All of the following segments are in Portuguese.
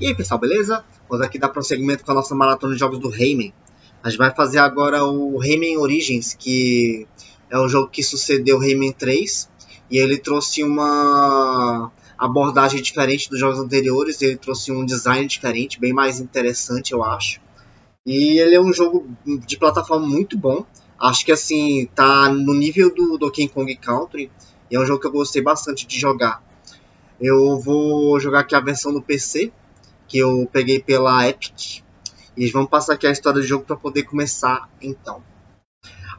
E aí pessoal, beleza? Vamos aqui dar prosseguimento com a nossa maratona de jogos do Rayman. A gente vai fazer agora o Rayman Origins, que é o jogo que sucedeu o Rayman 3. E ele trouxe uma abordagem diferente dos jogos anteriores, ele trouxe um design diferente, bem mais interessante eu acho. E ele é um jogo de plataforma muito bom. Acho que assim, tá no nível do Donkey Kong Country. E é um jogo que eu gostei bastante de jogar. Eu vou jogar aqui a versão do PC, que eu peguei pela Epic. E vamos passar aqui a história do jogo para poder começar então.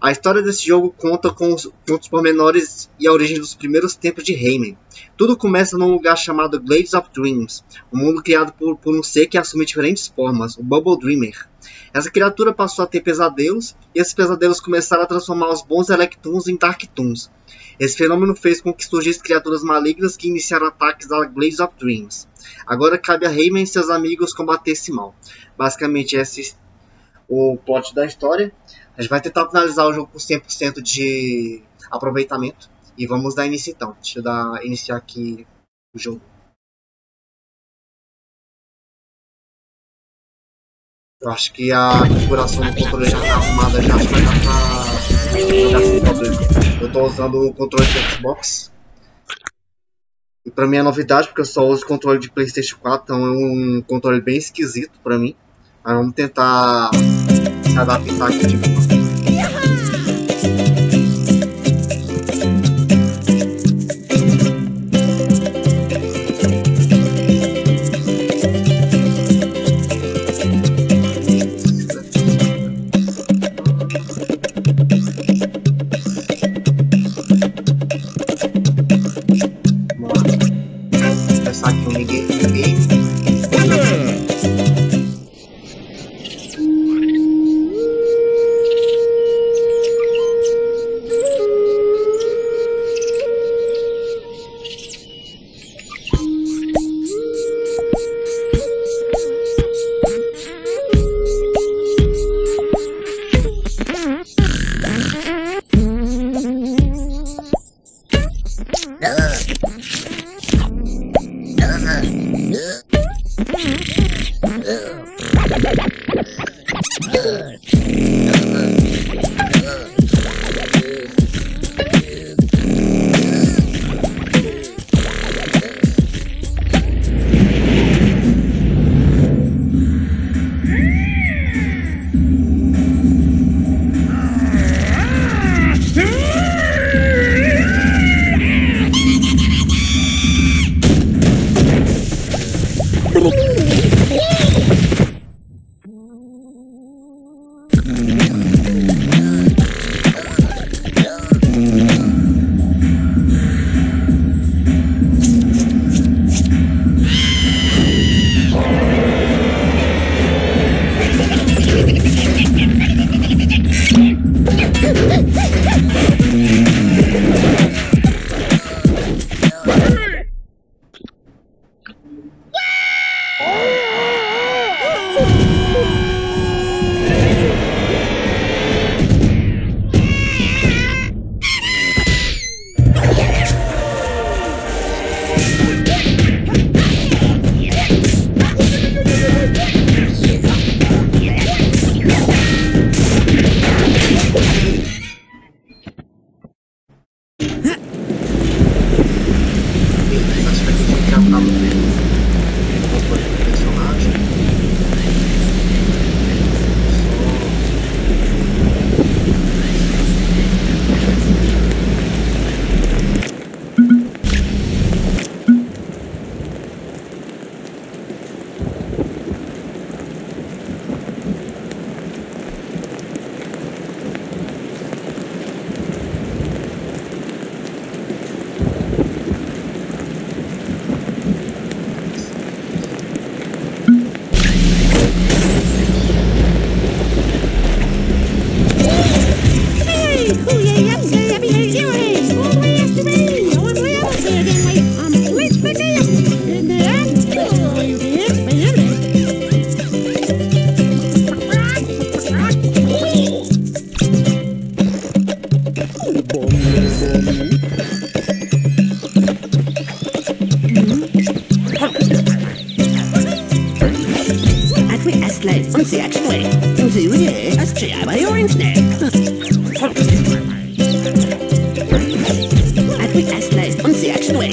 A história desse jogo conta com os, com pormenores e a origem dos primeiros tempos de Rayman. Tudo começa num lugar chamado Glades of Dreams, um mundo criado por, por um ser que assume diferentes formas, o Bubble Dreamer. Essa criatura passou a ter pesadelos, e esses pesadelos começaram a transformar os bons Electoons em Darktoons, esse fenômeno fez com que surgissem criaturas malignas que iniciaram ataques a Blaze of Dreams. Agora cabe a Rayman e seus amigos combater esse mal. Basicamente, esse é o plot da história. A gente vai tentar finalizar o jogo com 100% de aproveitamento. E vamos dar início então. Deixa eu dar, iniciar aqui o jogo. Eu acho que a configuração do controle já está arrumada já, acho que problema. Eu tô usando o controle do Xbox. E pra mim é novidade, porque eu só uso controle de Playstation 4, então é um controle bem esquisito pra mim. Mas vamos tentar se adaptar aqui de boa. Mm-hmm. Aqui Estley und sie Extray. Und sie Uye, es Chia bei Orange Neck. Aqui Estley und sie Extray.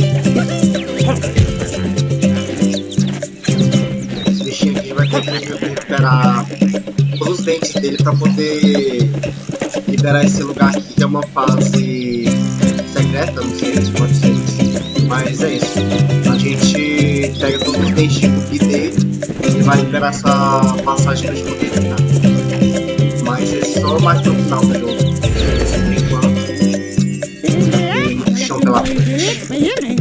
Esse bichinho aqui vai ter que recuperar todos os dentes dele pra poder liberar esse lugar aqui, que é uma fase secreta, não sei se pode ser isso. Mas é isso. Pega todos os dentes de cookie dele e vai liberar essa passagem pra gente poder entrar. Mas é só mais pro final do jogo. Por enquanto. Chão pela frente.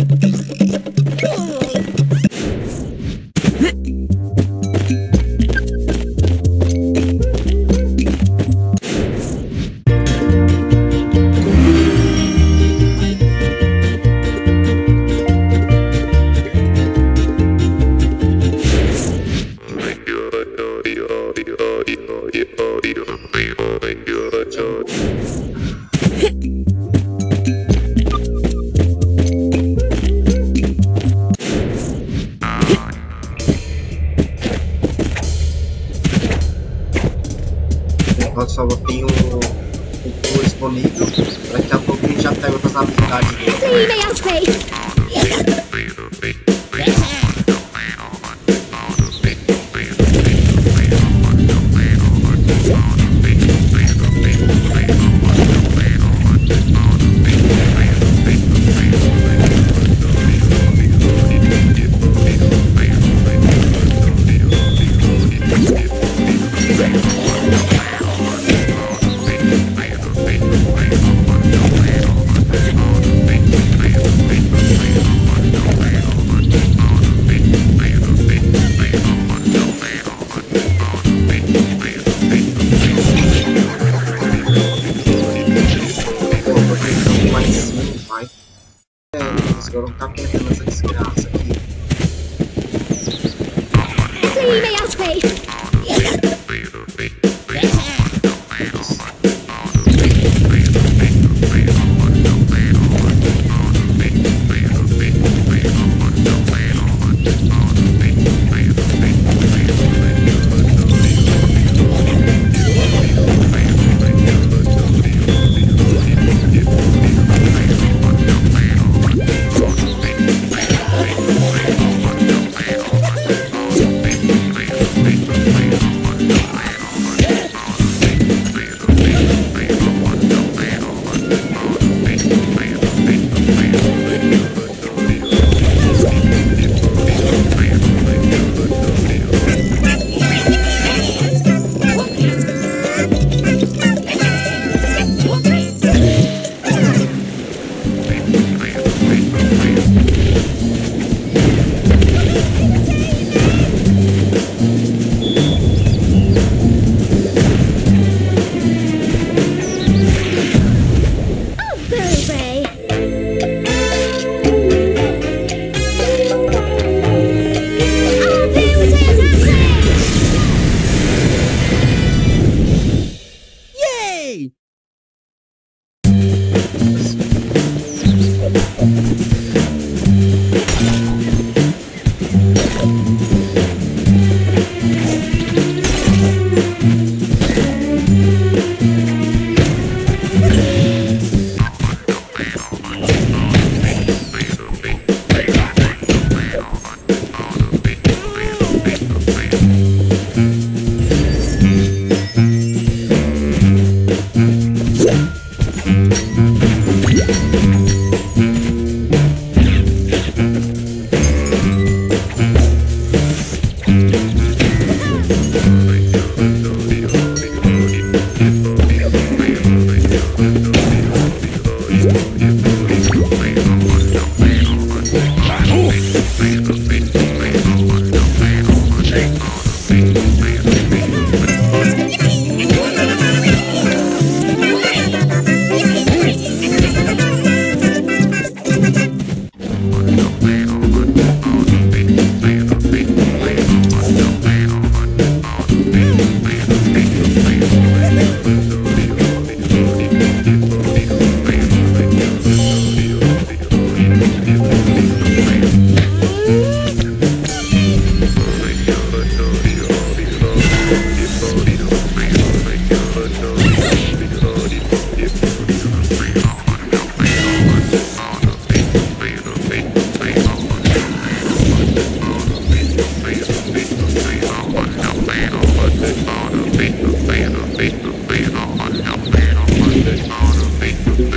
happy.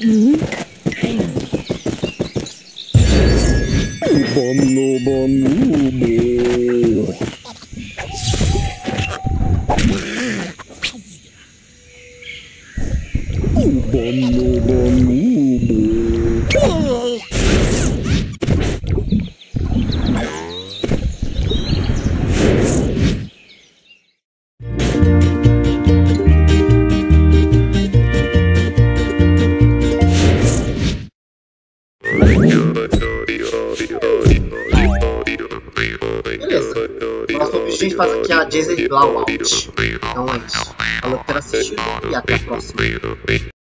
Bom, no, bom, no. Jason Blowout. Então é isso. Falou por assistido e até a próxima.